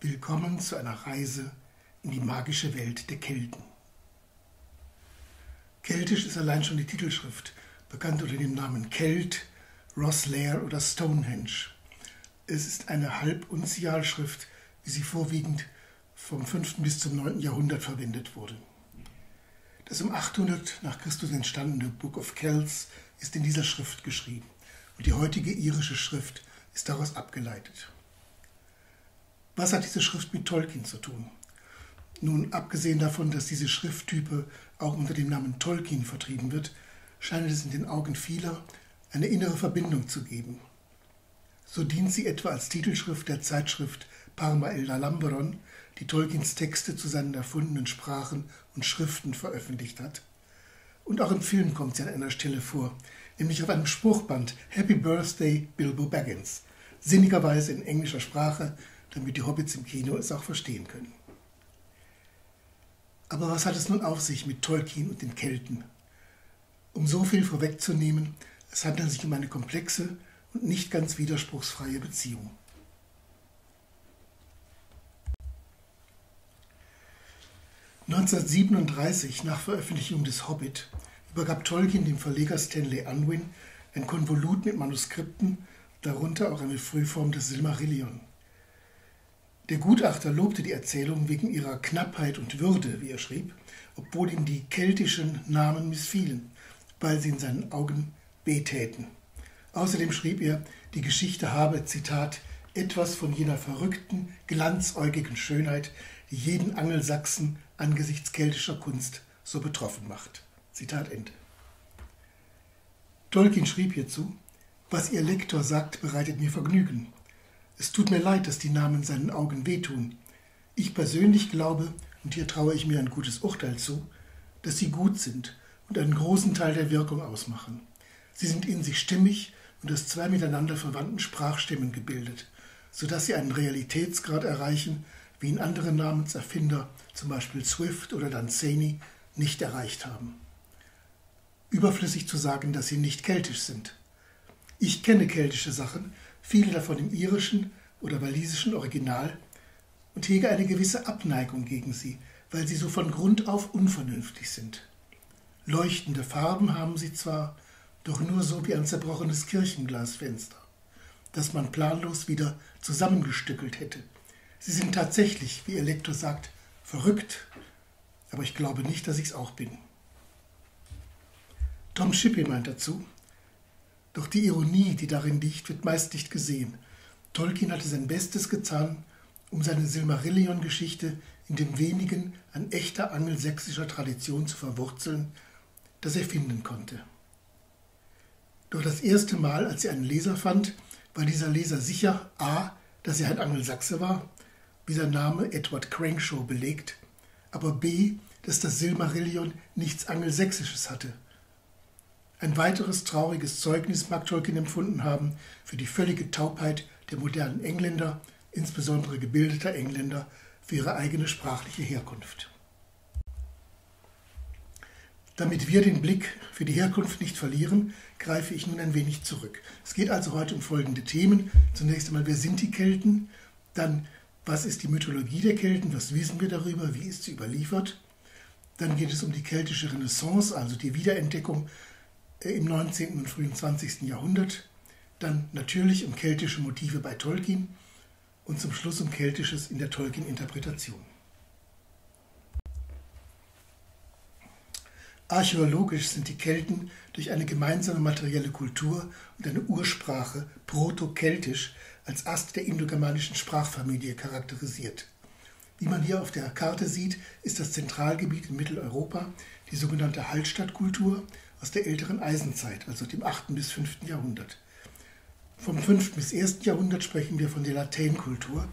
Willkommen zu einer Reise in die magische Welt der Kelten. Keltisch ist allein schon die Titelschrift, bekannt unter dem Namen Kelt, Rosslare oder Stonehenge. Es ist eine Halbunzialschrift, wie sie vorwiegend vom 5. bis zum 9. Jahrhundert verwendet wurde. Das um 800 nach Christus entstandene Book of Kells ist in dieser Schrift geschrieben und die heutige irische Schrift ist daraus abgeleitet. Was hat diese Schrift mit Tolkien zu tun? Nun, abgesehen davon, dass diese Schrifttype auch unter dem Namen Tolkien vertrieben wird, scheint es in den Augen vieler eine innere Verbindung zu geben. So dient sie etwa als Titelschrift der Zeitschrift Parma el Lamberon, die Tolkiens Texte zu seinen erfundenen Sprachen und Schriften veröffentlicht hat. Und auch im Film kommt sie an einer Stelle vor, nämlich auf einem Spruchband Happy Birthday Bilbo Baggins, sinnigerweise in englischer Sprache, damit die Hobbits im Kino es auch verstehen können. Aber was hat es nun auf sich mit Tolkien und den Kelten? Um so viel vorwegzunehmen, es handelt sich um eine komplexe und nicht ganz widerspruchsfreie Beziehung. (1937) nach Veröffentlichung des Hobbit übergab Tolkien dem Verleger Stanley Unwin ein Konvolut mit Manuskripten, darunter auch eine Frühform des Silmarillion. Der Gutachter lobte die Erzählung wegen ihrer Knappheit und Würde, wie er schrieb, obwohl ihm die keltischen Namen missfielen, weil sie in seinen Augen weh täten. Außerdem schrieb er, die Geschichte habe, Zitat, etwas von jener verrückten, glanzäugigen Schönheit, die jeden Angelsachsen angesichts keltischer Kunst so betroffen macht. Zitat Ende. Tolkien schrieb hierzu, was Ihr Lektor sagt, bereitet mir Vergnügen. Es tut mir leid, dass die Namen seinen Augen wehtun. Ich persönlich glaube, und hier traue ich mir ein gutes Urteil zu, dass sie gut sind und einen großen Teil der Wirkung ausmachen. Sie sind in sich stimmig und aus zwei miteinander verwandten Sprachstimmen gebildet, sodass sie einen Realitätsgrad erreichen, wie ihn andere Namenserfinder, zum Beispiel Swift oder Danzani, nicht erreicht haben. Überflüssig zu sagen, dass sie nicht keltisch sind. Ich kenne keltische Sachen, viele davon im irischen oder walisischen Original, und hege eine gewisse Abneigung gegen sie, weil sie so von Grund auf unvernünftig sind. Leuchtende Farben haben sie zwar, doch nur so wie ein zerbrochenes Kirchenglasfenster, das man planlos wieder zusammengestückelt hätte. Sie sind tatsächlich, wie ihr Lektor sagt, verrückt, aber ich glaube nicht, dass ich es auch bin. Tom Shippey meint dazu, doch die Ironie, die darin liegt, wird meist nicht gesehen. Tolkien hatte sein Bestes getan, um seine Silmarillion-Geschichte in dem wenigen an echter angelsächsischer Tradition zu verwurzeln, das er finden konnte. Doch das erste Mal, als er einen Leser fand, war dieser Leser sicher a, dass er ein Angelsachse war, wie sein Name Edward Crankshaw belegt, aber b, dass das Silmarillion nichts Angelsächsisches hatte – ein weiteres trauriges Zeugnis mag Tolkien empfunden haben für die völlige Taubheit der modernen Engländer, insbesondere gebildeter Engländer, für ihre eigene sprachliche Herkunft. Damit wir den Blick für die Herkunft nicht verlieren, greife ich nun ein wenig zurück. Es geht also heute um folgende Themen. Zunächst einmal, wer sind die Kelten? Dann, was ist die Mythologie der Kelten? Was wissen wir darüber? Wie ist sie überliefert? Dann geht es um die keltische Renaissance, also die Wiederentdeckung im 19. und frühen 20. Jahrhundert, dann natürlich um keltische Motive bei Tolkien und zum Schluss um keltisches in der Tolkien-Interpretation. Archäologisch sind die Kelten durch eine gemeinsame materielle Kultur und eine Ursprache proto-keltisch als Ast der indogermanischen Sprachfamilie charakterisiert. Wie man hier auf der Karte sieht, ist das Zentralgebiet in Mitteleuropa die sogenannte Hallstattkultur aus der älteren Eisenzeit, also dem 8. bis 5. Jahrhundert. Vom 5. bis 1. Jahrhundert sprechen wir von der Lateinkultur.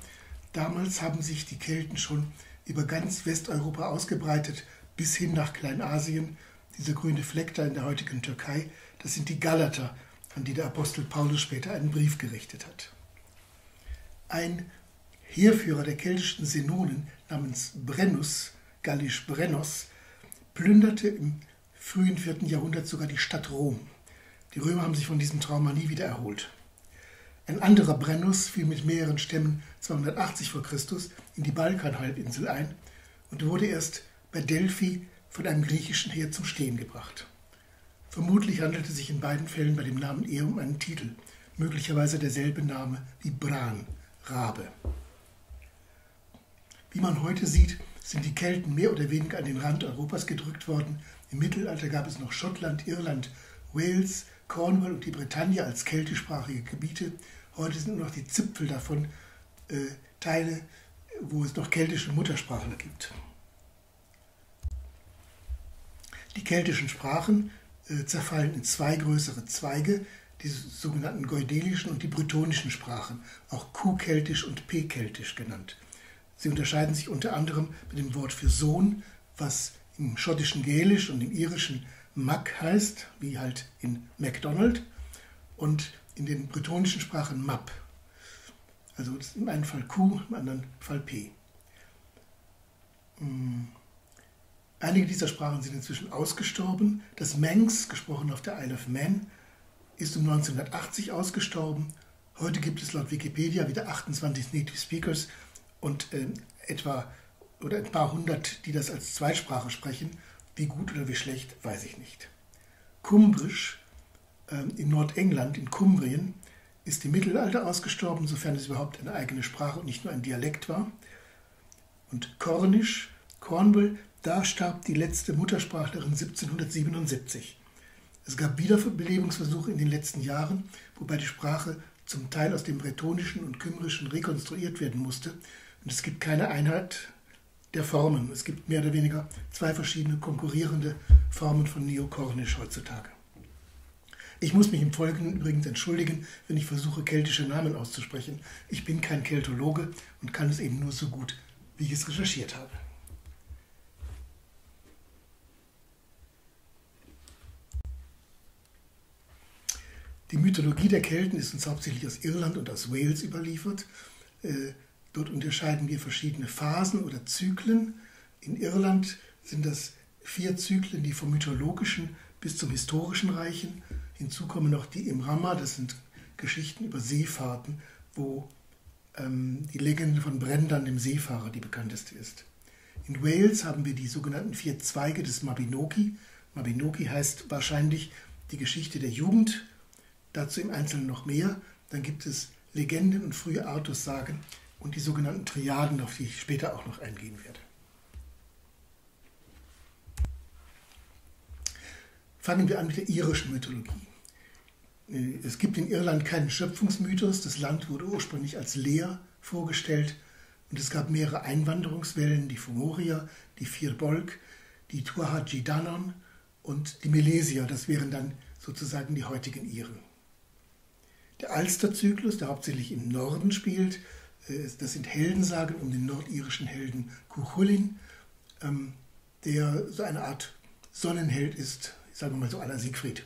Damals haben sich die Kelten schon über ganz Westeuropa ausgebreitet, bis hin nach Kleinasien. Dieser grüne Fleck da in der heutigen Türkei, das sind die Galater, an die der Apostel Paulus später einen Brief gerichtet hat. Ein Heerführer der keltischen Senonen namens Brennus, gallisch Brennos, plünderte im frühen 4. Jahrhundert sogar die Stadt Rom. Die Römer haben sich von diesem Trauma nie wieder erholt. Ein anderer Brennus fiel mit mehreren Stämmen 280 v. Chr. in die Balkanhalbinsel ein und wurde erst bei Delphi von einem griechischen Heer zum Stehen gebracht. Vermutlich handelte es sich in beiden Fällen bei dem Namen eher um einen Titel, möglicherweise derselbe Name wie Bran, Rabe. Wie man heute sieht, sind die Kelten mehr oder weniger an den Rand Europas gedrückt worden. Im Mittelalter gab es noch Schottland, Irland, Wales, Cornwall und die Bretagne als keltischsprachige Gebiete. Heute sind nur noch die Zipfel davon äh, Teile, wo es noch keltische Muttersprachler gibt. Die keltischen Sprachen äh, zerfallen in zwei größere Zweige, die sogenannten geudelischen und die bretonischen Sprachen, auch Kuhkeltisch und P-Keltisch genannt. Sie unterscheiden sich unter anderem mit dem Wort für Sohn, was im schottischen Gälisch und im irischen Mac heißt, wie halt in MacDonald, und in den bretonischen Sprachen Map. Also im einen Fall Q, im anderen Fall P. Hm. Einige dieser Sprachen sind inzwischen ausgestorben. Das Manx, gesprochen auf der Isle of Man, ist um 1980 ausgestorben. Heute gibt es laut Wikipedia wieder 28 Native Speakers und äh, etwa oder ein paar hundert, die das als Zweitsprache sprechen. Wie gut oder wie schlecht, weiß ich nicht. Kumbrisch äh, in Nordengland, in Kumbrien, ist im Mittelalter ausgestorben, sofern es überhaupt eine eigene Sprache und nicht nur ein Dialekt war. Und Kornisch, Cornwall, da starb die letzte Muttersprachlerin 1777. Es gab Wiederbelebungsversuche in den letzten Jahren, wobei die Sprache zum Teil aus dem Bretonischen und Kümmerischen rekonstruiert werden musste und es gibt keine Einheit der Formen. Es gibt mehr oder weniger zwei verschiedene konkurrierende Formen von Neokornisch heutzutage. Ich muss mich im Folgenden übrigens entschuldigen, wenn ich versuche, keltische Namen auszusprechen. Ich bin kein Keltologe und kann es eben nur so gut, wie ich es recherchiert habe. Die Mythologie der Kelten ist uns hauptsächlich aus Irland und aus Wales überliefert. Dort unterscheiden wir verschiedene Phasen oder Zyklen. In Irland sind das vier Zyklen, die vom mythologischen bis zum historischen reichen. Hinzu kommen noch die Imrama, das sind Geschichten über Seefahrten, wo ähm, die Legende von Brendern, dem Seefahrer, die bekannteste ist. In Wales haben wir die sogenannten vier Zweige des Mabinogi. Mabinogi heißt wahrscheinlich die Geschichte der Jugend, dazu im Einzelnen noch mehr. Dann gibt es Legenden und frühe Artussagen, und die sogenannten Triaden, auf die ich später auch noch eingehen werde. Fangen wir an mit der irischen Mythologie. Äh, es gibt in Irland keinen Schöpfungsmythos. Das Land wurde ursprünglich als leer vorgestellt und es gab mehrere Einwanderungswellen, die Fomorier, die Firbolg, die Tuatha-Dé und die Milesier. Das wären dann sozusagen die heutigen Iren. Der Alsterzyklus, der hauptsächlich im Norden spielt, das sind Heldensagen um den nordirischen Helden Cuchulainn, ähm, der so eine Art Sonnenheld ist, sagen wir mal so aller Siegfried.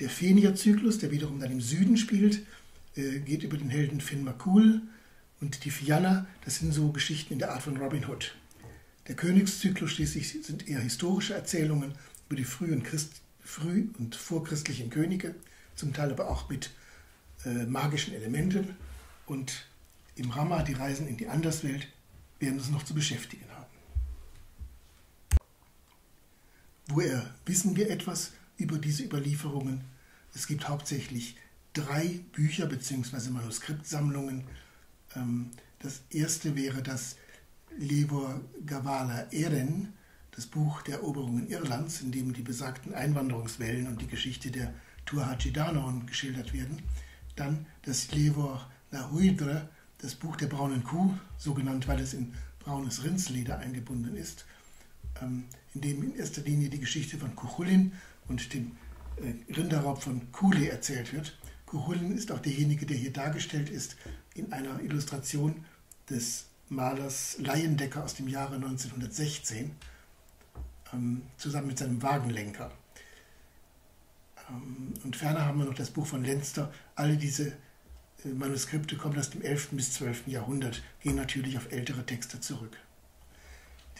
Der Fenir-Zyklus, der wiederum dann im Süden spielt, äh, geht über den Helden Finn McCool und die Fianna, das sind so Geschichten in der Art von Robin Hood. Der Königszyklus schließlich sind eher historische Erzählungen über die frühen Christ, früh- und vorchristlichen Könige, zum Teil aber auch mit äh, magischen Elementen und im Rama, die Reisen in die Anderswelt, werden uns noch zu beschäftigen haben. Woher wissen wir etwas über diese Überlieferungen? Es gibt hauptsächlich drei Bücher bzw. Manuskriptsammlungen. Ähm, das erste wäre das Levor Gavala Eren, das Buch der Eroberungen Irlands, in dem die besagten Einwanderungswellen und die Geschichte der Tuatha-Dé geschildert werden. Dann das Levor Nahuidre, das Buch der braunen Kuh, so genannt, weil es in braunes Rindsleder eingebunden ist, ähm, in dem in erster Linie die Geschichte von Kuchulin und dem äh, Rinderraub von Kule erzählt wird. Kuchulin ist auch derjenige, der hier dargestellt ist in einer Illustration des Malers Leiendecker aus dem Jahre 1916, ähm, zusammen mit seinem Wagenlenker. Ähm, und ferner haben wir noch das Buch von Lenster. Alle diese Manuskripte kommen aus dem 11. bis 12. Jahrhundert, gehen natürlich auf ältere Texte zurück.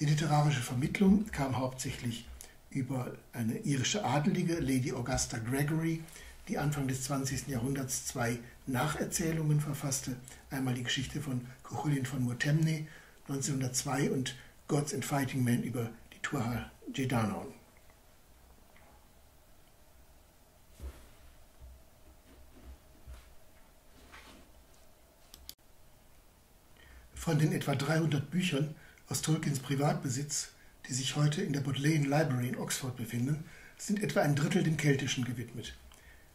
Die literarische Vermittlung kam hauptsächlich über eine irische Adelige, Lady Augusta Gregory, die Anfang des 20. Jahrhunderts zwei Nacherzählungen verfasste. Einmal die Geschichte von Cuchulainn von Muirtemne 1902 und Gods and Fighting Men über die Tuatha Gedanon. Von den etwa 300 Büchern aus Tolkiens Privatbesitz, die sich heute in der Bodleian Library in Oxford befinden, sind etwa ein Drittel dem Keltischen gewidmet.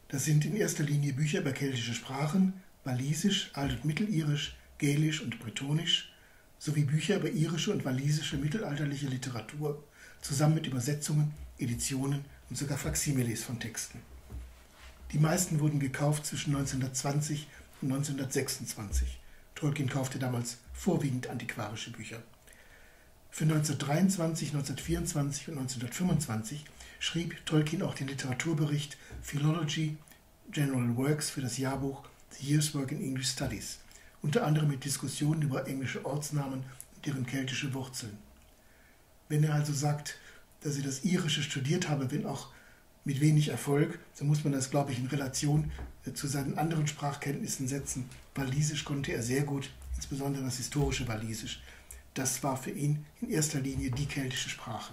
Das sind in erster Linie Bücher über keltische Sprachen, Walisisch, Alt- und Mittelirisch, Gälisch und Bretonisch, sowie Bücher über irische und walisische mittelalterliche Literatur, zusammen mit Übersetzungen, Editionen und sogar Faksimiles von Texten. Die meisten wurden gekauft zwischen 1920 und 1926. Tolkien kaufte damals vorwiegend antiquarische Bücher. Für 1923, 1924 und 1925 schrieb Tolkien auch den Literaturbericht Philology General Works für das Jahrbuch The Year's Work in English Studies, unter anderem mit Diskussionen über englische Ortsnamen und deren keltische Wurzeln. Wenn er also sagt, dass er das Irische studiert habe, wenn auch mit wenig Erfolg, so muss man das, glaube ich, in Relation äh, zu seinen anderen Sprachkenntnissen setzen. Walisisch konnte er sehr gut, insbesondere das historische Walisisch. Das war für ihn in erster Linie die keltische Sprache.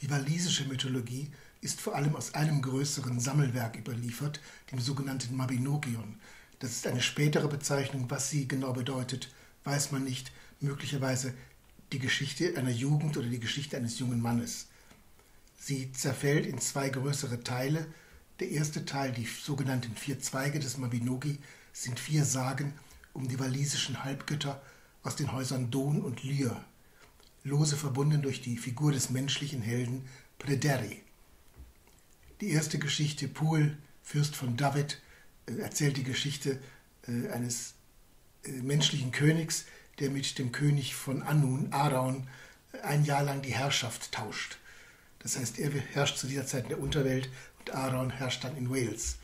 Die walisische Mythologie ist vor allem aus einem größeren Sammelwerk überliefert, dem sogenannten Mabinogion. Das ist eine spätere Bezeichnung, was sie genau bedeutet, weiß man nicht, möglicherweise die Geschichte einer Jugend oder die Geschichte eines jungen Mannes. Sie zerfällt in zwei größere Teile. Der erste Teil, die sogenannten vier Zweige des Mabinogi, sind vier Sagen um die walisischen Halbgötter aus den Häusern Don und Lyr, lose verbunden durch die Figur des menschlichen Helden Prederi. Die erste Geschichte, Pul, Fürst von David, äh, erzählt die Geschichte äh, eines äh, menschlichen Königs, der mit dem König von Anun, Araun, ein Jahr lang die Herrschaft tauscht. Das heißt, er herrscht zu dieser Zeit in der Unterwelt und Araun herrscht dann in Wales.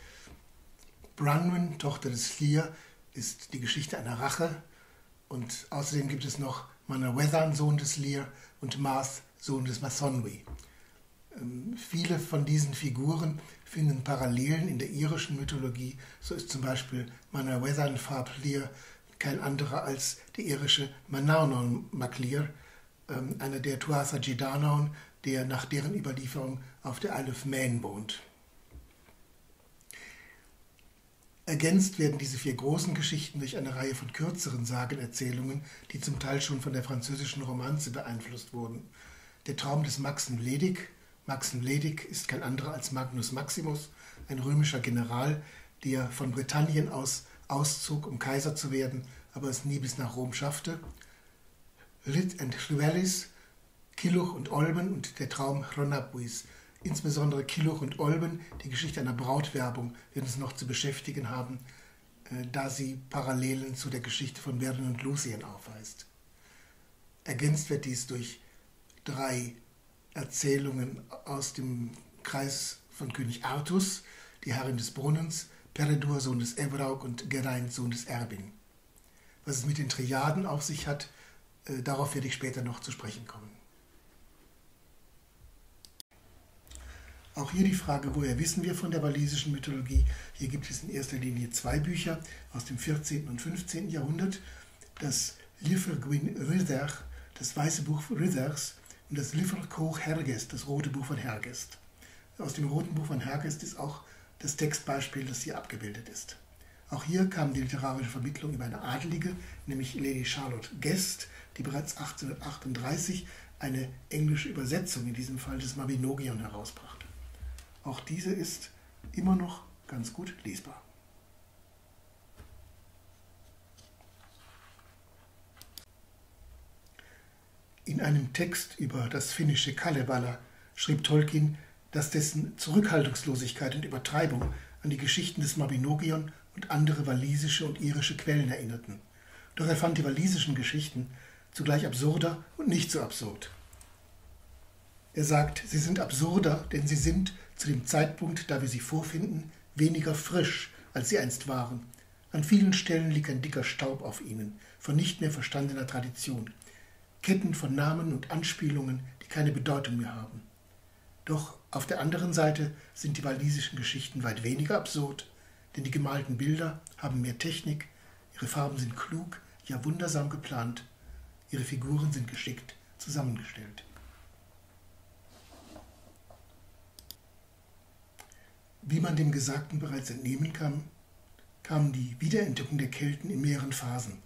Brunwen, Tochter des Lear, ist die Geschichte einer Rache und außerdem gibt es noch Manawethan, Sohn des Lear, und Marth, Sohn des Mathonwy. Ähm, viele von diesen Figuren finden Parallelen in der irischen Mythologie. So ist zum Beispiel Manawethan Fab Lear kein anderer als der irische Manaunon Maclear, ähm, einer der Tuatha Gedanon, der nach deren Überlieferung auf der Isle of Man wohnt. Ergänzt werden diese vier großen Geschichten durch eine Reihe von kürzeren Sagenerzählungen, die zum Teil schon von der französischen Romanze beeinflusst wurden. Der Traum des Maxen Ledig. Maxen Ledig ist kein anderer als Magnus Maximus, ein römischer General, der von Britannien aus auszog, um Kaiser zu werden, aber es nie bis nach Rom schaffte. Lit and Llywelys, Killuch und Olben und der Traum Rhonabuis. Insbesondere Killuch und Olben, die Geschichte einer Brautwerbung, werden uns noch zu beschäftigen haben, äh, da sie Parallelen zu der Geschichte von Vernon und Lucien aufweist. Ergänzt wird dies durch drei Erzählungen aus dem Kreis von König Artus, die Herrin des Brunnens, Peredur, Sohn des Evrauk und Geraint, Sohn des Erbin. Was es mit den Triaden auf sich hat, äh, darauf werde ich später noch zu sprechen kommen. Auch hier die Frage, woher wissen wir von der walisischen Mythologie? Hier gibt es in erster Linie zwei Bücher aus dem 14. und 15. Jahrhundert. Das Lifr Gwyn das Weiße Buch Rydders und das Lifr Koch Hergest, das Rote Buch von Hergest. Aus dem Roten Buch von Hergest ist auch das Textbeispiel, das hier abgebildet ist. Auch hier kam die literarische Vermittlung über eine Adelige, nämlich Lady Charlotte Guest, die bereits 1838 eine englische Übersetzung, in diesem Fall des Mabinogion, herausbrachte. Auch diese ist immer noch ganz gut lesbar. In einem Text über das finnische Kalevala schrieb Tolkien, dass dessen Zurückhaltungslosigkeit und Übertreibung an die Geschichten des Mabinogion und andere walisische und irische Quellen erinnerten. Doch er fand die walisischen Geschichten zugleich absurder und nicht so absurd. Er sagt, sie sind absurder, denn sie sind zu dem Zeitpunkt, da wir sie vorfinden, weniger frisch, als sie einst waren. An vielen Stellen liegt ein dicker Staub auf ihnen, von nicht mehr verstandener Tradition. Ketten von Namen und Anspielungen, die keine Bedeutung mehr haben. Doch auf der anderen Seite sind die walisischen Geschichten weit weniger absurd, denn die gemalten Bilder haben mehr Technik, ihre Farben sind klug, ja wundersam geplant, ihre Figuren sind geschickt zusammengestellt. Wie man dem Gesagten bereits entnehmen kann, kam die Wiederentdeckung der Kelten in mehreren Phasen.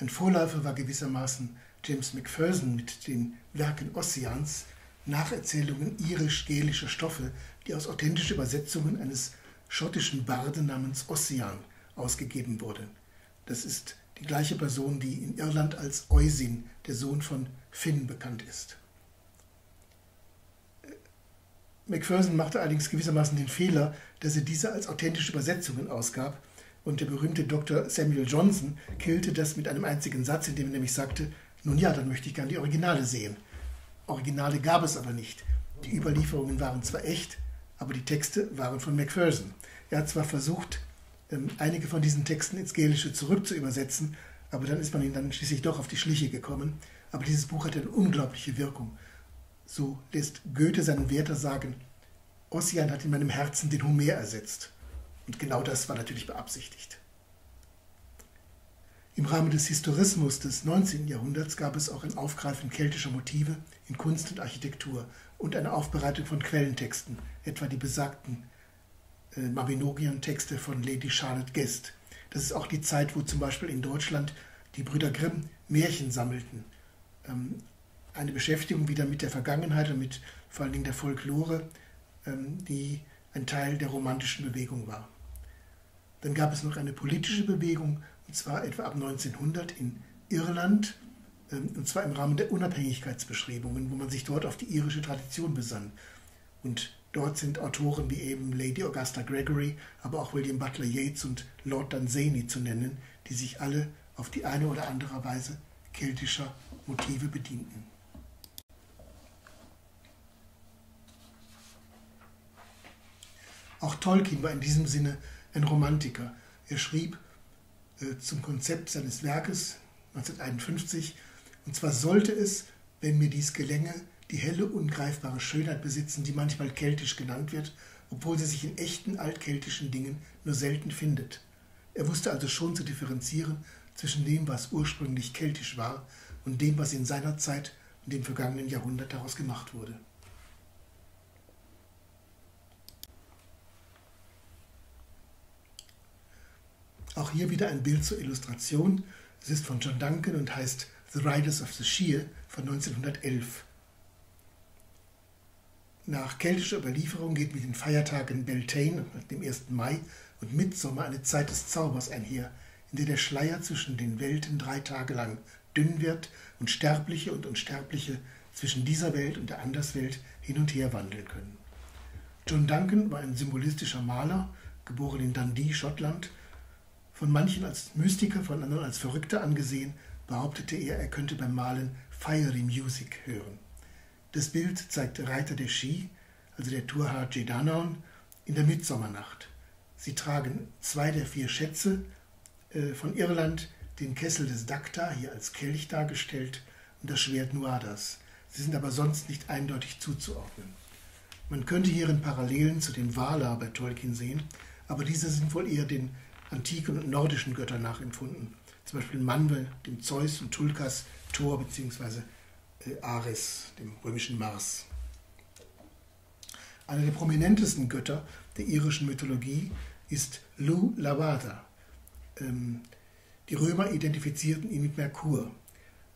Ein Vorläufer war gewissermaßen James Macpherson mit den Werken Ossians, Nacherzählungen irisch-gälischer Stoffe, die aus authentischen Übersetzungen eines schottischen Barden namens Ossian ausgegeben wurden. Das ist die gleiche Person, die in Irland als Eusin, der Sohn von Finn, bekannt ist. Macpherson machte allerdings gewissermaßen den Fehler, dass er diese als authentische Übersetzungen ausgab und der berühmte Dr. Samuel Johnson killte das mit einem einzigen Satz, in dem er nämlich sagte, nun ja, dann möchte ich gern die Originale sehen. Originale gab es aber nicht. Die Überlieferungen waren zwar echt, aber die Texte waren von Macpherson. Er hat zwar versucht, ähm, einige von diesen Texten ins Gälische zurück zu übersetzen, aber dann ist man ihm dann schließlich doch auf die Schliche gekommen. Aber dieses Buch hat eine unglaubliche Wirkung. So lässt Goethe seinen Werther sagen, Ossian hat in meinem Herzen den Homer ersetzt. Und genau das war natürlich beabsichtigt. Im Rahmen des Historismus des 19. Jahrhunderts gab es auch ein Aufgreifen keltischer Motive in Kunst und Architektur und eine Aufbereitung von Quellentexten, etwa die besagten äh, Mabinogion-Texte von Lady Charlotte Guest. Das ist auch die Zeit, wo zum Beispiel in Deutschland die Brüder Grimm Märchen sammelten. Ähm, eine Beschäftigung wieder mit der Vergangenheit und mit vor allen Dingen der Folklore, ähm, die ein Teil der romantischen Bewegung war. Dann gab es noch eine politische Bewegung, und zwar etwa ab 1900 in Irland, ähm, und zwar im Rahmen der Unabhängigkeitsbeschreibungen, wo man sich dort auf die irische Tradition besann. Und dort sind Autoren wie eben Lady Augusta Gregory, aber auch William Butler Yeats und Lord Dunsany zu nennen, die sich alle auf die eine oder andere Weise keltischer Motive bedienten. Auch Tolkien war in diesem Sinne ein Romantiker. Er schrieb zum Konzept seines Werkes 1951, und zwar sollte es, wenn mir dies gelänge, die helle, ungreifbare Schönheit besitzen, die manchmal keltisch genannt wird, obwohl sie sich in echten altkeltischen Dingen nur selten findet. Er wusste also schon zu differenzieren zwischen dem, was ursprünglich keltisch war, und dem, was in seiner Zeit und dem vergangenen Jahrhundert daraus gemacht wurde. Auch hier wieder ein Bild zur Illustration. Es ist von John Duncan und heißt The Riders of the Sheer von 1911. Nach keltischer Überlieferung geht mit den Feiertagen Beltane, dem 1. Mai, und Mitsommer eine Zeit des Zaubers einher, in der der Schleier zwischen den Welten drei Tage lang dünn wird und Sterbliche und Unsterbliche zwischen dieser Welt und der Anderswelt hin und her wandeln können. John Duncan war ein symbolistischer Maler, geboren in Dundee, Schottland, von manchen als Mystiker, von anderen als Verrückter angesehen, behauptete er, er könnte beim Malen Fiery Music hören. Das Bild zeigt Reiter der Ski, also der Turha Jedanaun, in der Mitsommernacht. Sie tragen zwei der vier Schätze äh, von Irland, den Kessel des Dakta, hier als Kelch dargestellt, und das Schwert Nuadas. Sie sind aber sonst nicht eindeutig zuzuordnen. Man könnte hierin Parallelen zu den Wala bei Tolkien sehen, aber diese sind wohl eher den antiken und nordischen Göttern nachempfunden. Zum Beispiel Manwe, dem Zeus und Tulkas, Thor bzw. Äh, Ares, dem römischen Mars. Einer der prominentesten Götter der irischen Mythologie ist Lu Lawada. Ähm, die Römer identifizierten ihn mit Merkur.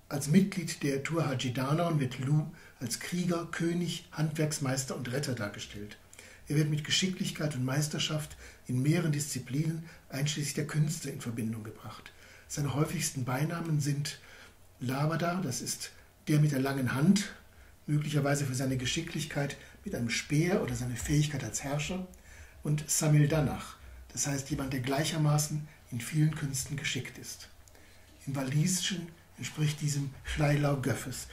Als Mitglied der Turhajidanon wird Lu als Krieger, König, Handwerksmeister und Retter dargestellt. Er wird mit Geschicklichkeit und Meisterschaft in mehreren Disziplinen, einschließlich der Künste, in Verbindung gebracht. Seine häufigsten Beinamen sind Labada, das ist der mit der langen Hand, möglicherweise für seine Geschicklichkeit mit einem Speer oder seine Fähigkeit als Herrscher, und Samil Danach, das heißt jemand, der gleichermaßen in vielen Künsten geschickt ist. Im Walisischen entspricht diesem Schleilau Göffes,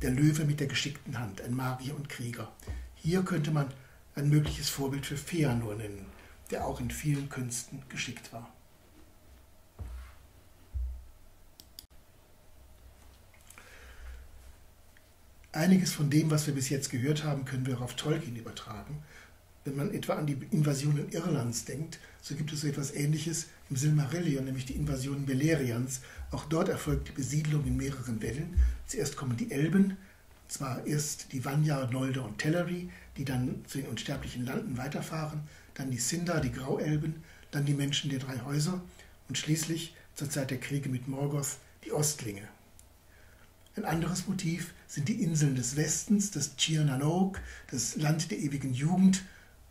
der Löwe mit der geschickten Hand, ein Magier und Krieger. Hier könnte man ein mögliches Vorbild für Feanor nennen, der auch in vielen Künsten geschickt war. Einiges von dem, was wir bis jetzt gehört haben, können wir auch auf Tolkien übertragen. Wenn man etwa an die Invasionen Irlands denkt, so gibt es so etwas Ähnliches im Silmarillion, nämlich die Invasion Beleriands. Auch dort erfolgt die Besiedlung in mehreren Wellen. Zuerst kommen die Elben, zwar erst die Vanya, Noldor und Teleri, die dann zu den unsterblichen Landen weiterfahren, dann die Sindar, die Grauelben, dann die Menschen der drei Häuser und schließlich zur Zeit der Kriege mit Morgoth die Ostlinge. Ein anderes Motiv sind die Inseln des Westens, das Chirnanook, das Land der ewigen Jugend,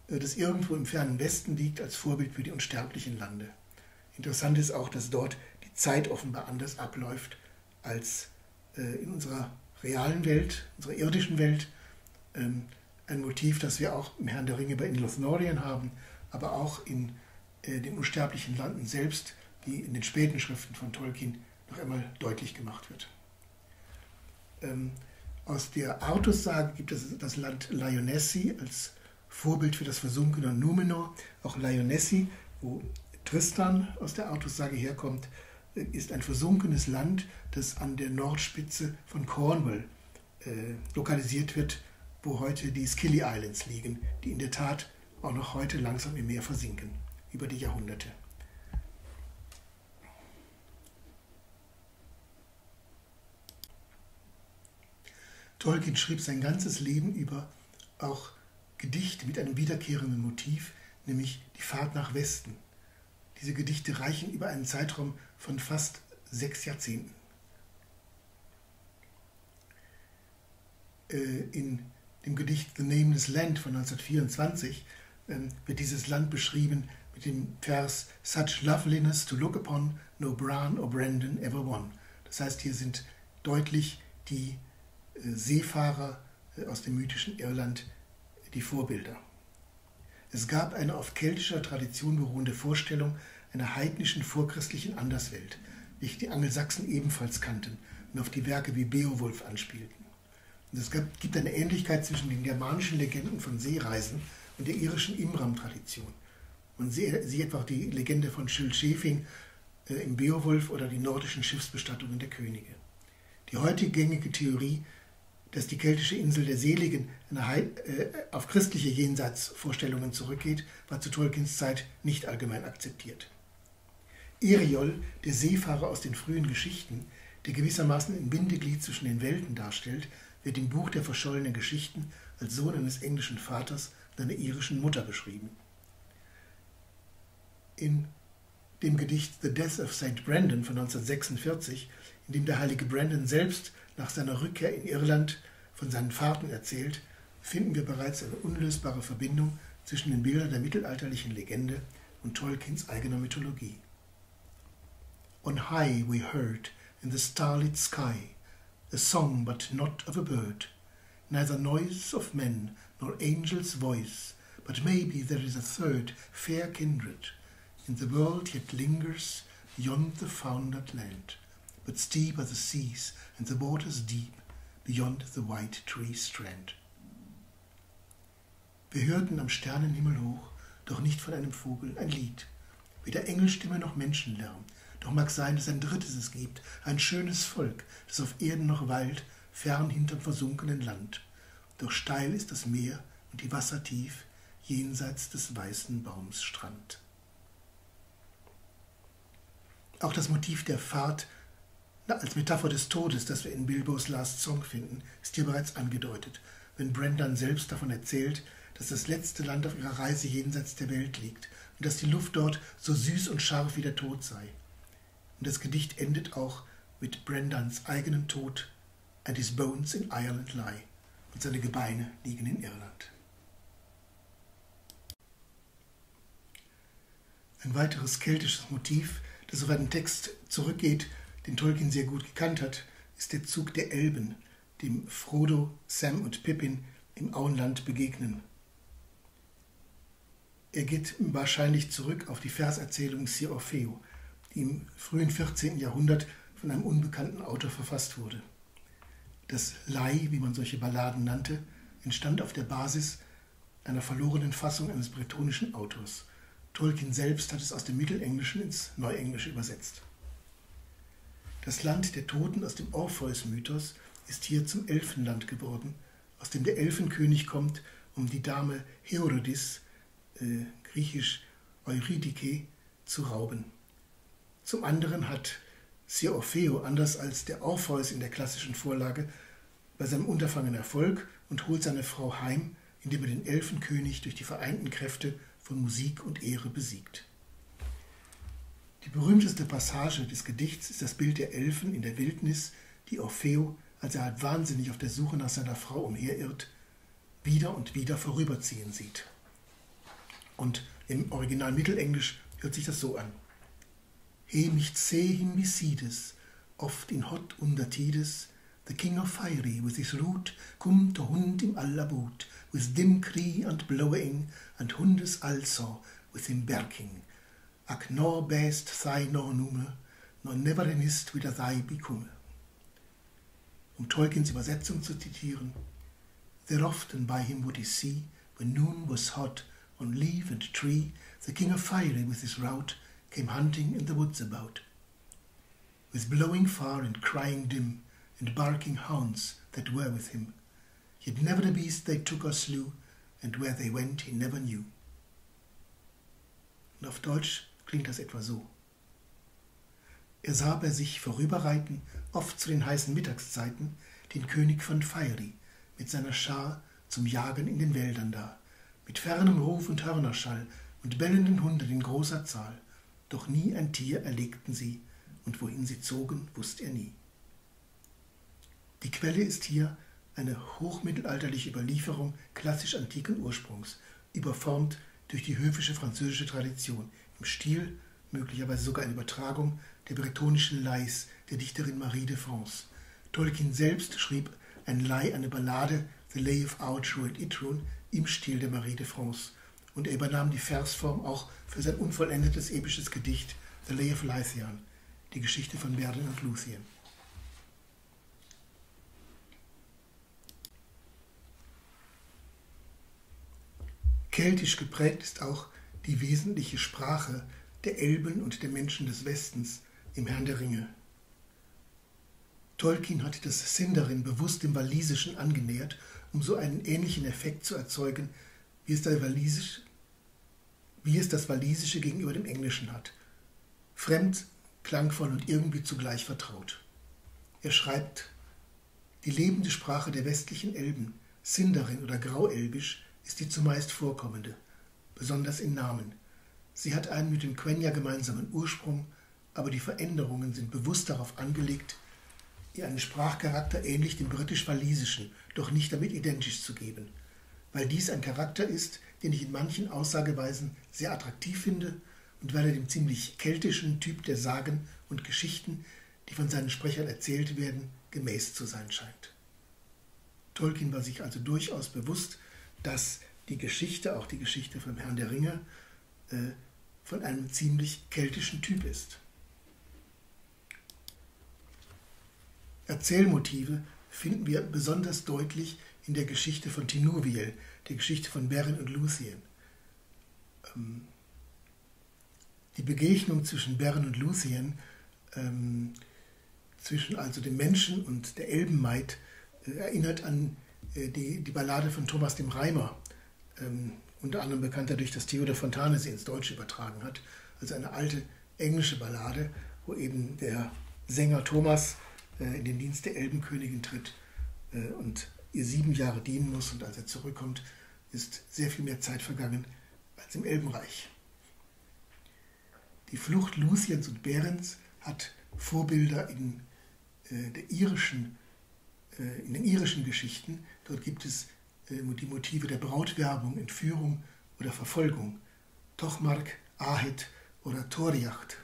äh, das irgendwo im fernen Westen liegt, als Vorbild für die unsterblichen Lande. Interessant ist auch, dass dort die Zeit offenbar anders abläuft als äh, in unserer realen Welt, unserer irdischen Welt. Ein Motiv, das wir auch im Herrn der Ringe bei In Lothlorien haben, aber auch in äh, den unsterblichen Landen selbst, wie in den späten Schriften von Tolkien noch einmal deutlich gemacht wird. Ähm, aus der Artus-Sage gibt es das Land Lionessi als Vorbild für das versunkene Numenor. Auch Lionessi, wo Tristan aus der Artus-Sage herkommt, äh, ist ein versunkenes Land, das an der Nordspitze von Cornwall äh, lokalisiert wird, wo heute die Scilly Islands liegen, die in der Tat auch noch heute langsam im Meer versinken, über die Jahrhunderte. Tolkien schrieb sein ganzes Leben über auch Gedichte mit einem wiederkehrenden Motiv, nämlich die Fahrt nach Westen. Diese Gedichte reichen über einen Zeitraum von fast sechs Jahrzehnten. Äh, in dem Gedicht The Nameless Land von 1924 ähm, wird dieses Land beschrieben mit dem Vers Such loveliness to look upon, no Bran or Brandon ever won. Das heißt, hier sind deutlich die äh, Seefahrer äh, aus dem mythischen Irland die Vorbilder. Es gab eine auf keltischer Tradition beruhende Vorstellung einer heidnischen vorchristlichen Anderswelt, welche die Angelsachsen ebenfalls kannten und auf die Werke wie Beowulf anspielten. Und es gibt eine Ähnlichkeit zwischen den germanischen Legenden von Seereisen und der irischen Imram-Tradition. Man sieht etwa die Legende von Schilschefing äh, im Beowulf oder die nordischen Schiffsbestattungen der Könige. Die heute gängige Theorie dass die keltische Insel der Seligen äh, auf christliche Jenseitsvorstellungen zurückgeht, war zu Tolkiens Zeit nicht allgemein akzeptiert. Eriol, der Seefahrer aus den frühen Geschichten, der gewissermaßen ein Bindeglied zwischen den Welten darstellt, wird im Buch der verschollenen Geschichten als Sohn eines englischen Vaters und einer irischen Mutter beschrieben. In dem Gedicht The Death of St. Brandon von 1946, in dem der heilige Brandon selbst nach seiner Rückkehr in Irland von seinen Fahrten erzählt, finden wir bereits eine unlösbare Verbindung zwischen den Bildern der mittelalterlichen Legende und Tolkiens eigener Mythologie. On high we heard in the starlit sky a song but not of a bird, neither noise of men nor angel's voice, but maybe there is a third fair kindred in the world yet lingers beyond the foundered land but steep are the seas and the waters deep beyond the white tree strand. Wir hörten am Sternenhimmel hoch, doch nicht von einem Vogel, ein Lied. Weder Engelstimme noch Menschenlärm. Doch mag sein, dass ein drittes es gibt, ein schönes Volk, das auf Erden noch weilt, fern hinterm versunkenen Land. Doch steil ist das Meer und die Wasser tief, jenseits des weißen Baums Strand. Auch das Motiv der Fahrt als Metapher des Todes, das wir in Bilbos Last Song finden, ist hier bereits angedeutet, wenn Brendan selbst davon erzählt, dass das letzte Land auf ihrer Reise jenseits der Welt liegt und dass die Luft dort so süß und scharf wie der Tod sei. Und das Gedicht endet auch mit Brendans eigenem Tod and his bones in Ireland lie und seine Gebeine liegen in Irland. Ein weiteres keltisches Motiv, das auf einen Text zurückgeht, den Tolkien sehr gut gekannt hat, ist der Zug der Elben, dem Frodo, Sam und Pippin im Auenland begegnen. Er geht wahrscheinlich zurück auf die Verserzählung Sir Orfeo, die im frühen 14. Jahrhundert von einem unbekannten Autor verfasst wurde. Das Lei, wie man solche Balladen nannte, entstand auf der Basis einer verlorenen Fassung eines bretonischen Autors. Tolkien selbst hat es aus dem Mittelenglischen ins Neuenglische übersetzt. Das Land der Toten aus dem Orpheus-Mythos ist hier zum Elfenland geworden, aus dem der Elfenkönig kommt, um die Dame Herodis, äh, griechisch Eurydike, zu rauben. Zum anderen hat Sir Orfeo, anders als der Orpheus in der klassischen Vorlage, bei seinem Unterfangen Erfolg und holt seine Frau heim, indem er den Elfenkönig durch die vereinten Kräfte von Musik und Ehre besiegt. Die berühmteste Passage des Gedichts ist das Bild der Elfen in der Wildnis, die Orfeo, als er halb wahnsinnig auf der Suche nach seiner Frau umherirrt, wieder und wieder vorüberziehen sieht. Und im Original Mittelenglisch hört sich das so an. He mich sehen wie Sides, oft in hot undertides, the king of fiery with his root, kommt der Hund im Allabut, with dim cry and blowing, and Hundes also with him berking, ac nor best thy nor nume, nor never ist wieder thy bekumme. Um Tolkiens Übersetzung zu zitieren, There often by him would he see, when noon was hot, on leaf and tree, the king of fiery with his rout came hunting in the woods about. With blowing far and crying dim, and barking hounds that were with him, yet never the beast they took or slew, and where they went he never knew. Und auf Deutsch klingt das etwa so. Er sah bei sich vorüberreiten, oft zu den heißen Mittagszeiten, den König von Feiry mit seiner Schar zum Jagen in den Wäldern da, mit fernem Ruf und Hörnerschall und bellenden Hunden in großer Zahl. Doch nie ein Tier erlegten sie, und wohin sie zogen, wusste er nie. Die Quelle ist hier eine hochmittelalterliche Überlieferung klassisch-antiken Ursprungs, überformt durch die höfische französische Tradition, im Stil, möglicherweise sogar eine Übertragung, der bretonischen Lais der Dichterin Marie de France. Tolkien selbst schrieb ein Lay, eine Ballade, The Lay of Outro and Itrun, im Stil der Marie de France. Und er übernahm die Versform auch für sein unvollendetes episches Gedicht The Lay of Lythian, die Geschichte von Beren und Luthien. Keltisch geprägt ist auch die wesentliche Sprache der Elben und der Menschen des Westens im Herrn der Ringe. Tolkien hat das Sindarin bewusst dem Walisischen angenähert, um so einen ähnlichen Effekt zu erzeugen, wie es, wie es das Walisische gegenüber dem Englischen hat. Fremd, klangvoll und irgendwie zugleich vertraut. Er schreibt, die lebende Sprache der westlichen Elben, Sindarin oder Grauelbisch, ist die zumeist vorkommende, besonders in Namen. Sie hat einen mit dem Quenya gemeinsamen Ursprung, aber die Veränderungen sind bewusst darauf angelegt, ihr einen Sprachcharakter ähnlich dem britisch-walisischen, doch nicht damit identisch zu geben, weil dies ein Charakter ist, den ich in manchen Aussageweisen sehr attraktiv finde und weil er dem ziemlich keltischen Typ der Sagen und Geschichten, die von seinen Sprechern erzählt werden, gemäß zu sein scheint. Tolkien war sich also durchaus bewusst, dass die Geschichte, auch die Geschichte vom Herrn der Ringe, äh, von einem ziemlich keltischen Typ ist. Erzählmotive finden wir besonders deutlich in der Geschichte von Tinuviel, der Geschichte von Beren und Luthien. Ähm, die Begegnung zwischen Beren und Luthien, ähm, zwischen also dem Menschen und der Elbenmaid, äh, erinnert an äh, die, die Ballade von Thomas dem Reimer, ähm, unter anderem bekannt dadurch, dass Theodor Fontane sie ins Deutsche übertragen hat. Also eine alte englische Ballade, wo eben der Sänger Thomas äh, in den Dienst der Elbenkönigin tritt äh, und ihr sieben Jahre dienen muss. Und als er zurückkommt, ist sehr viel mehr Zeit vergangen als im Elbenreich. Die Flucht Luciens und Berens hat Vorbilder in, äh, der irischen, äh, in den irischen Geschichten. Dort gibt es äh, die Motive der Brautwerbung, Entführung oder Verfolgung. Tochmark, Ahet oder Torjacht.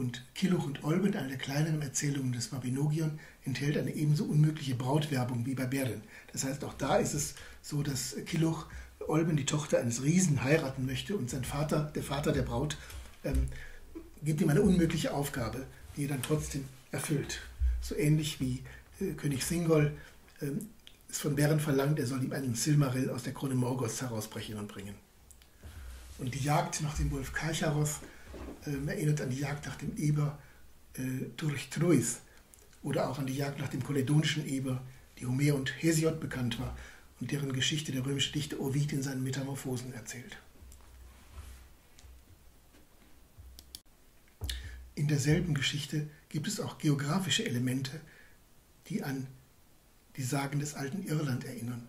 Und Killuch und Olbet, eine der kleineren Erzählungen des Mabinogion, enthält eine ebenso unmögliche Brautwerbung wie bei Beren. Das heißt, auch da ist es so, dass Killuch Olben, die Tochter eines Riesen, heiraten möchte und sein Vater, der Vater der Braut, ähm, gibt ihm eine unmögliche Aufgabe, die er dann trotzdem erfüllt. So ähnlich wie äh, König Thingol ähm, es von Beren verlangt, er soll ihm einen Silmaril aus der Krone Morgoths herausbrechen und bringen. Und die Jagd nach dem Wolf Karcharoth äh, erinnert an die Jagd nach dem Eber äh, durch Truis, oder auch an die Jagd nach dem koledonischen Eber, die Homer und Hesiod bekannt war und deren Geschichte der römische Dichter Ovid in seinen Metamorphosen erzählt. In derselben Geschichte gibt es auch geografische Elemente, die an die Sagen des alten Irland erinnern,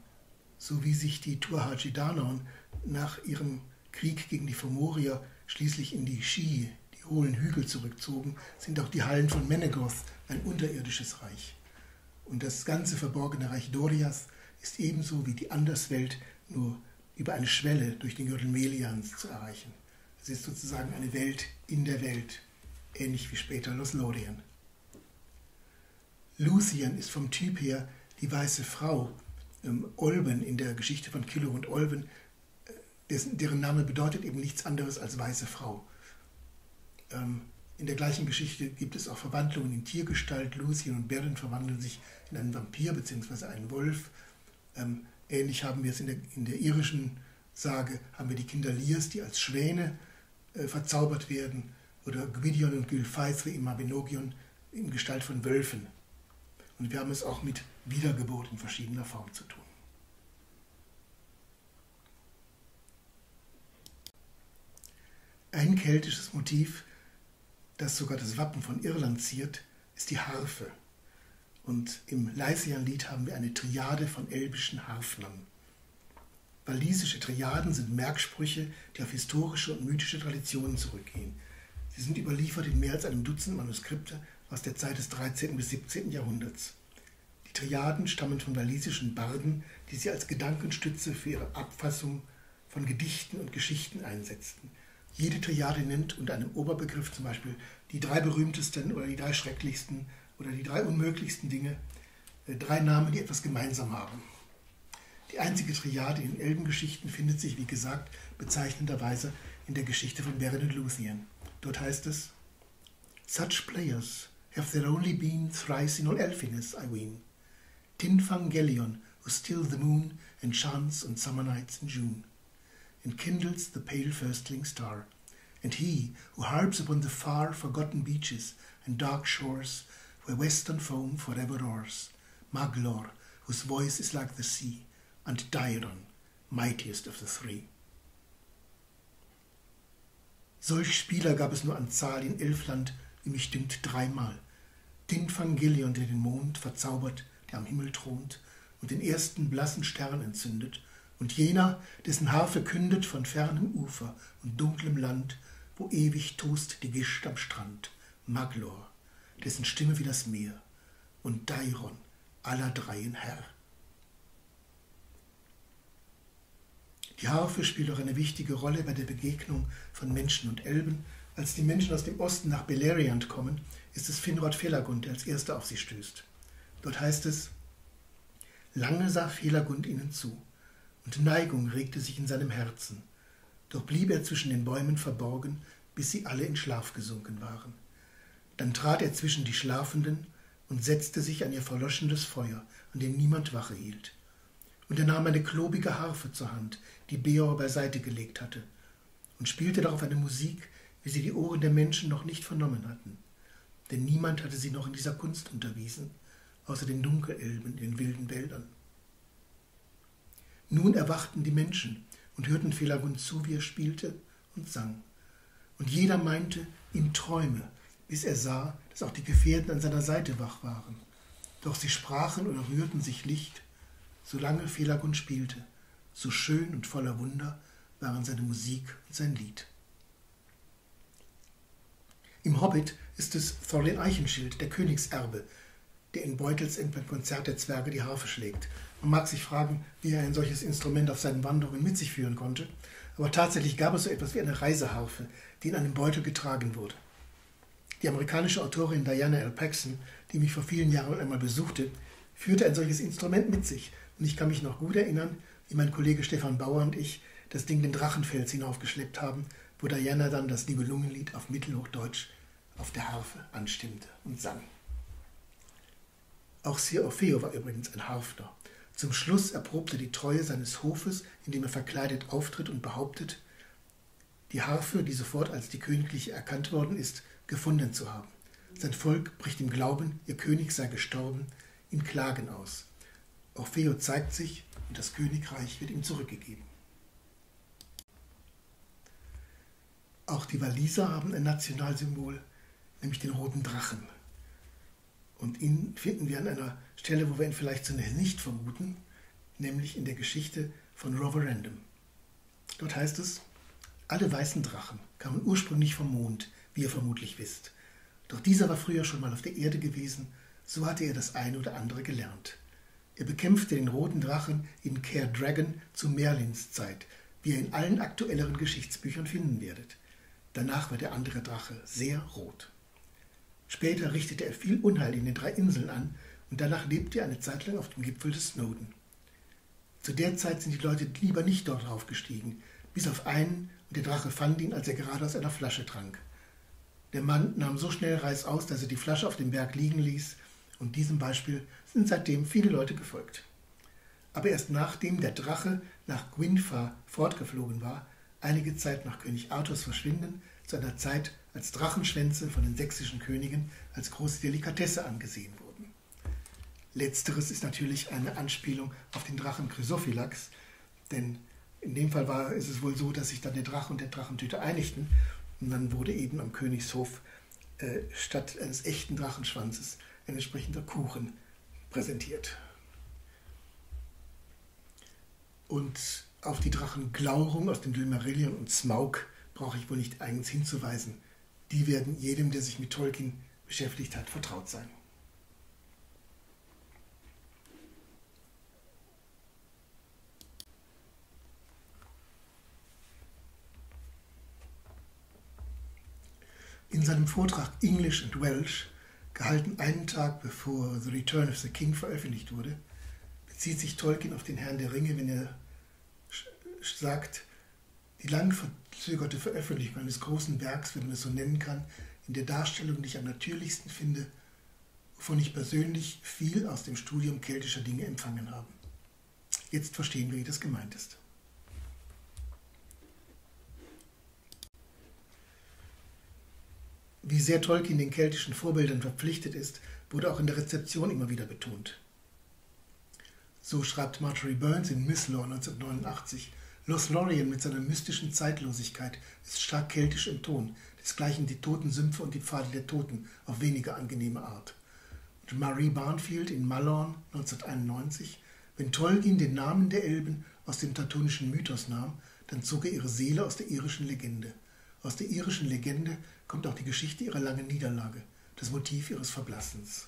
so wie sich die Turhaji Danaun nach ihrem Krieg gegen die Fomorier schließlich in die Ski, die hohlen Hügel zurückzogen, sind auch die Hallen von Menegoth ein unterirdisches Reich. Und das ganze verborgene Reich Dorias ist ebenso wie die Anderswelt nur über eine Schwelle durch den Gürtel Melians zu erreichen. Es ist sozusagen eine Welt in der Welt, ähnlich wie später Lothlorien. Luthien ist vom Typ her die weiße Frau. Ähm, Olben in der Geschichte von Kilo und Olben, dessen, deren Name bedeutet eben nichts anderes als weiße Frau. Ähm, in der gleichen Geschichte gibt es auch Verwandlungen in Tiergestalt. Lucien und Beren verwandeln sich in einen Vampir bzw. einen Wolf. Ähm, ähnlich haben wir es in der, in der irischen Sage, haben wir die Kinder Liers, die als Schwäne äh, verzaubert werden, oder Gwydion und Gylfaithre im Mabinogion in Gestalt von Wölfen. Und wir haben es auch mit Wiedergeburt in verschiedener Form zu tun. Ein keltisches Motiv das sogar das Wappen von Irland ziert, ist die Harfe. Und im Leisian-Lied haben wir eine Triade von elbischen Harfnern. Walisische Triaden sind Merksprüche, die auf historische und mythische Traditionen zurückgehen. Sie sind überliefert in mehr als einem Dutzend Manuskripte aus der Zeit des 13. bis 17. Jahrhunderts. Die Triaden stammen von walisischen Barden, die sie als Gedankenstütze für ihre Abfassung von Gedichten und Geschichten einsetzten. Jede Triade nennt unter einem Oberbegriff zum Beispiel die drei berühmtesten oder die drei schrecklichsten oder die drei unmöglichsten Dinge, äh, drei Namen, die etwas gemeinsam haben. Die einzige Triade in Elbengeschichten findet sich, wie gesagt, bezeichnenderweise in der Geschichte von Beren und Luthien. Dort heißt es: Such players have there only been thrice in all Elfiness, I ween. Tinfangelion, who still the moon enchants on summer nights in June and kindles the pale firstling star. And he who harps upon the far forgotten beaches and dark shores where western foam forever roars, Maglor, whose voice is like the sea, and Dairon, mightiest of the three. Solch Spieler gab es nur an Zahl in Elfland, wie mich dünkt, dreimal. Dinfangelion, der den Mond verzaubert, der am Himmel thront und den ersten blassen Stern entzündet, und jener, dessen Harfe kündet von fernem Ufer und dunklem Land, wo ewig tost die Gischt am Strand, Maglor, dessen Stimme wie das Meer, und Dairon, aller dreien Herr. Die Harfe spielt auch eine wichtige Rolle bei der Begegnung von Menschen und Elben. Als die Menschen aus dem Osten nach Beleriand kommen, ist es Finrod Felagund, der als erster auf sie stößt. Dort heißt es, Lange sah Felagund ihnen zu und Neigung regte sich in seinem Herzen. Doch blieb er zwischen den Bäumen verborgen, bis sie alle in Schlaf gesunken waren. Dann trat er zwischen die Schlafenden und setzte sich an ihr verloschendes Feuer, an dem niemand Wache hielt. Und er nahm eine klobige Harfe zur Hand, die Beor beiseite gelegt hatte, und spielte darauf eine Musik, wie sie die Ohren der Menschen noch nicht vernommen hatten. Denn niemand hatte sie noch in dieser Kunst unterwiesen, außer den Dunkelelben in den wilden Wäldern. Nun erwachten die Menschen und hörten Felagund zu, wie er spielte und sang. Und jeder meinte, ihm träume, bis er sah, dass auch die Gefährten an seiner Seite wach waren. Doch sie sprachen oder rührten sich nicht, solange Felagund spielte. So schön und voller Wunder waren seine Musik und sein Lied. Im Hobbit ist es Thorin Eichenschild, der Königserbe, der in Beutelsend beim Konzert der Zwerge die Harfe schlägt man mag sich fragen, wie er ein solches Instrument auf seinen Wanderungen mit sich führen konnte. Aber tatsächlich gab es so etwas wie eine Reiseharfe, die in einem Beutel getragen wurde. Die amerikanische Autorin Diana L. Paxson, die mich vor vielen Jahren einmal besuchte, führte ein solches Instrument mit sich. Und ich kann mich noch gut erinnern, wie mein Kollege Stefan Bauer und ich das Ding den Drachenfels hinaufgeschleppt haben, wo Diana dann das Nibelungenlied auf Mittelhochdeutsch auf der Harfe anstimmte und sang. Auch Sir Orfeo war übrigens ein Harfner. Zum Schluss erprobt er die Treue seines Hofes, indem er verkleidet auftritt und behauptet, die Harfe, die sofort als die königliche erkannt worden ist, gefunden zu haben. Sein Volk bricht im Glauben, ihr König sei gestorben, in Klagen aus. Orfeo zeigt sich und das Königreich wird ihm zurückgegeben. Auch die Waliser haben ein Nationalsymbol, nämlich den roten Drachen. Und ihn finden wir an einer Stelle, wo wir ihn vielleicht zunächst nicht vermuten, nämlich in der Geschichte von Roverandom. Dort heißt es, alle weißen Drachen kamen ursprünglich vom Mond, wie ihr vermutlich wisst. Doch dieser war früher schon mal auf der Erde gewesen, so hatte er das eine oder andere gelernt. Er bekämpfte den roten Drachen in Care Dragon zu Merlins Zeit, wie ihr in allen aktuelleren Geschichtsbüchern finden werdet. Danach war der andere Drache sehr rot. Später richtete er viel Unheil in den drei Inseln an und danach lebte er eine Zeit lang auf dem Gipfel des Snowden. Zu der Zeit sind die Leute lieber nicht dort raufgestiegen, bis auf einen, und der Drache fand ihn, als er gerade aus einer Flasche trank. Der Mann nahm so schnell Reis aus, dass er die Flasche auf dem Berg liegen ließ, und diesem Beispiel sind seitdem viele Leute gefolgt. Aber erst nachdem der Drache nach Gwynfa fortgeflogen war, einige Zeit nach König Arthurs Verschwinden, zu einer Zeit, als Drachenschwänze von den sächsischen Königen als große Delikatesse angesehen wurden. Letzteres ist natürlich eine Anspielung auf den Drachen Chrysophylax, denn in dem Fall war, ist es wohl so, dass sich dann der Drache und der Drachentüte einigten und dann wurde eben am Königshof äh, statt eines echten Drachenschwanzes ein entsprechender Kuchen präsentiert. Und auf die Drachenglauerung aus dem Silmarillion und Smaug brauche ich wohl nicht eigens hinzuweisen. Die werden jedem, der sich mit Tolkien beschäftigt hat, vertraut sein. In seinem Vortrag English and Welsh, gehalten einen Tag bevor The Return of the King veröffentlicht wurde, bezieht sich Tolkien auf den Herrn der Ringe, wenn er sagt, die lang verzögerte Veröffentlichung eines großen Werks, wenn man es so nennen kann, in der Darstellung, die ich am natürlichsten finde, wovon ich persönlich viel aus dem Studium keltischer Dinge empfangen habe. Jetzt verstehen wir, wie das gemeint ist. Wie sehr Tolkien den keltischen Vorbildern verpflichtet ist, wurde auch in der Rezeption immer wieder betont. So schreibt Marjorie Burns in Miss Law 1989, Lothlorien mit seiner mystischen Zeitlosigkeit ist stark keltisch im Ton, desgleichen die Totensümpfe und die Pfade der Toten auf weniger angenehme Art. Und Marie Barnfield in Malorn 1991, wenn Tolkien den Namen der Elben aus dem tatonischen Mythos nahm, dann zog er ihre Seele aus der irischen Legende. Aus der irischen Legende kommt auch die Geschichte ihrer langen Niederlage, das Motiv ihres Verblassens.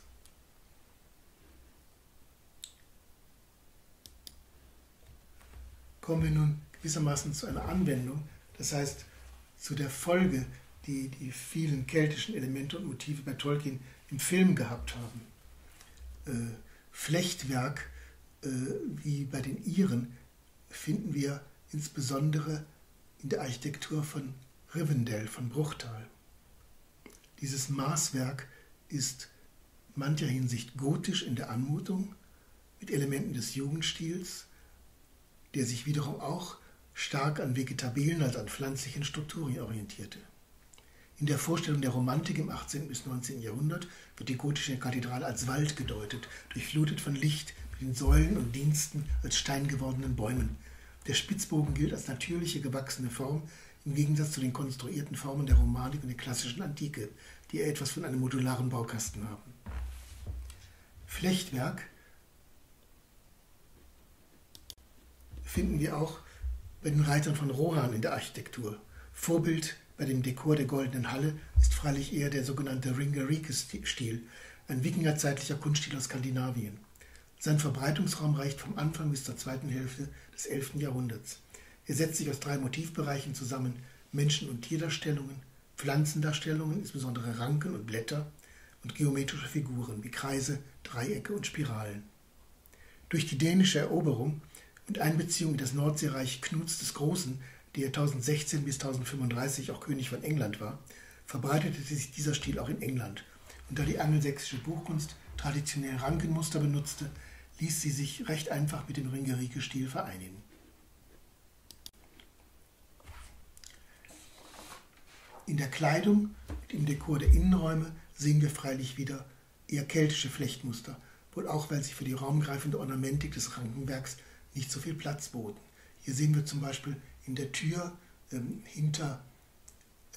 Kommen wir nun gewissermaßen zu einer Anwendung, das heißt zu der Folge, die die vielen keltischen Elemente und Motive bei Tolkien im Film gehabt haben. Äh, Flechtwerk äh, wie bei den Iren finden wir insbesondere in der Architektur von Rivendell von Bruchtal. Dieses Maßwerk ist mancher Hinsicht gotisch in der Anmutung, mit Elementen des Jugendstils, der sich wiederum auch stark an vegetabilen als an pflanzlichen Strukturen orientierte. In der Vorstellung der Romantik im 18. bis 19. Jahrhundert wird die gotische Kathedrale als Wald gedeutet, durchflutet von Licht, mit den Säulen und Diensten als steingewordenen Bäumen. Der Spitzbogen gilt als natürliche gewachsene Form, im Gegensatz zu den konstruierten Formen der Romanik und der klassischen Antike, die etwas von einem modularen Baukasten haben. Flechtwerk finden wir auch bei den Reitern von Rohan in der Architektur. Vorbild bei dem Dekor der Goldenen Halle ist freilich eher der sogenannte Ringerike-Stil, ein wikingerzeitlicher Kunststil aus Skandinavien. Sein Verbreitungsraum reicht vom Anfang bis zur zweiten Hälfte des 11. Jahrhunderts. Er setzt sich aus drei Motivbereichen zusammen: Menschen- und Tierdarstellungen, Pflanzendarstellungen, insbesondere Ranken und Blätter, und geometrische Figuren wie Kreise, Dreiecke und Spiralen. Durch die dänische Eroberung und Einbeziehung in das Nordseereich Knuts des Großen, der 1016 bis 1035 auch König von England war, verbreitete sich dieser Stil auch in England. Und da die angelsächsische Buchkunst traditionell Rankenmuster benutzte, ließ sie sich recht einfach mit dem Ringerike-Stil vereinigen. In der Kleidung und im Dekor der Innenräume sehen wir freilich wieder eher keltische Flechtmuster, wohl auch, weil sie für die raumgreifende Ornamentik des Rankenwerks nicht so viel Platz boten. Hier sehen wir zum Beispiel in der Tür ähm, hinter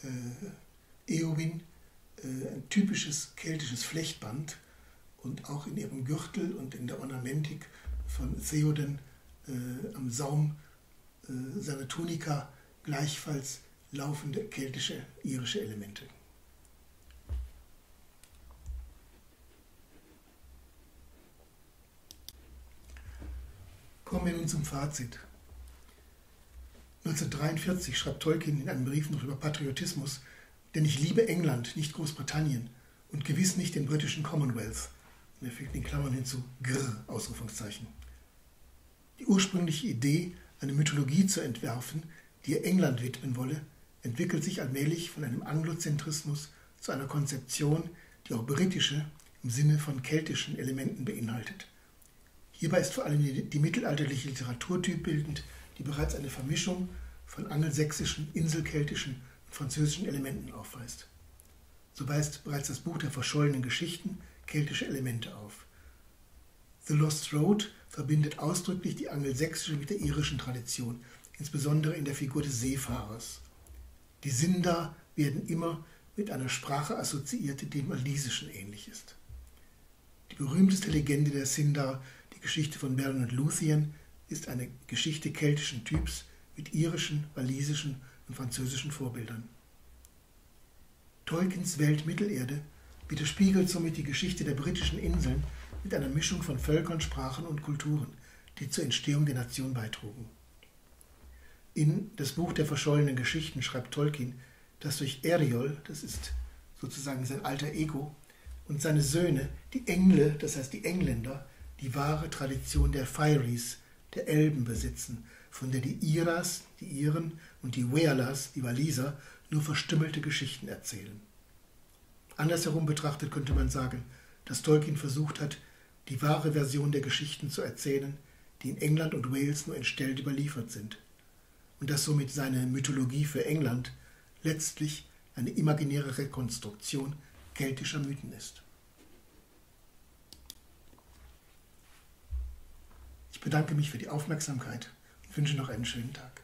äh, Eowyn äh, ein typisches keltisches Flechtband und auch in ihrem Gürtel und in der Ornamentik von Theoden äh, am Saum äh, seiner Tunika gleichfalls laufende keltische, irische Elemente. Wir nun zum Fazit. 1943 schreibt Tolkien in einem Brief noch über Patriotismus, denn ich liebe England, nicht Großbritannien und gewiss nicht den britischen Commonwealth. Und er fügt in Klammern hinzu, grr, Ausrufungszeichen. Die ursprüngliche Idee, eine Mythologie zu entwerfen, die er England widmen wolle, entwickelt sich allmählich von einem Anglozentrismus zu einer Konzeption, die auch britische im Sinne von keltischen Elementen beinhaltet. Hierbei ist vor allem die, die mittelalterliche Literatur typbildend, die bereits eine Vermischung von angelsächsischen, inselkeltischen und französischen Elementen aufweist. So weist bereits das Buch der verschollenen Geschichten keltische Elemente auf. The Lost Road verbindet ausdrücklich die angelsächsische mit der irischen Tradition, insbesondere in der Figur des Seefahrers. Die Sindar werden immer mit einer Sprache assoziiert, die dem Walisischen ähnlich ist. Die berühmteste Legende der Sindar, Geschichte von Merlin und Luthien, ist eine Geschichte keltischen Typs mit irischen, walisischen und französischen Vorbildern. Tolkiens Welt Mittelerde widerspiegelt somit die Geschichte der britischen Inseln mit einer Mischung von Völkern, Sprachen und Kulturen, die zur Entstehung der Nation beitrugen. In das Buch der verschollenen Geschichten schreibt Tolkien, dass durch Eriol, das ist sozusagen sein alter Ego, und seine Söhne, die Engle, das heißt die Engländer, die wahre Tradition der Fyries, der Elben besitzen, von der die Iras, die Iren und die Wealas, die Waliser, nur verstümmelte Geschichten erzählen. Andersherum betrachtet könnte man sagen, dass Tolkien versucht hat, die wahre Version der Geschichten zu erzählen, die in England und Wales nur entstellt überliefert sind, und dass somit seine Mythologie für England letztlich eine imaginäre Rekonstruktion keltischer Mythen ist. bedanke mich für die Aufmerksamkeit und wünsche noch einen schönen Tag.